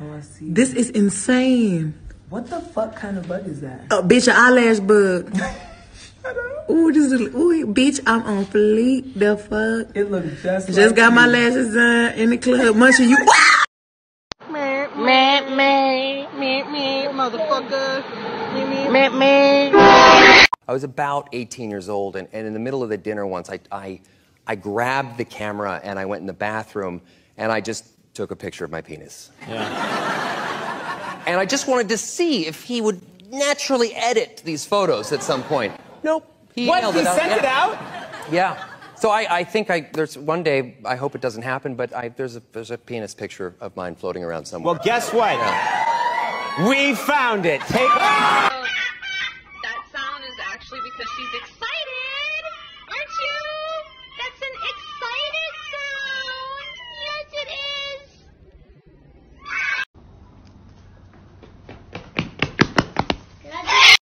Oh, I see. This is insane. What the fuck kind of bug is that? Oh, bitch, an eyelash bug. Ooh, this is ooh, bitch, I'm on fleek. The fuck. It looks just. Just like got my lashes done in the club, munching you. Me, me, me, me, me, motherfucker. Me, me, me, me. I was about 18 years old, and, and in the middle of the dinner once, I, I, I grabbed the camera and I went in the bathroom and I just took a picture of my penis. Yeah. and I just wanted to see if he would naturally edit these photos at some point. Nope. He What? He it out. sent yeah. it out? Yeah. So I, I think I, there's one day, I hope it doesn't happen, but I, there's, a, there's a penis picture of mine floating around somewhere. Well, guess what? We found it. Take. That sound is actually because she's excited.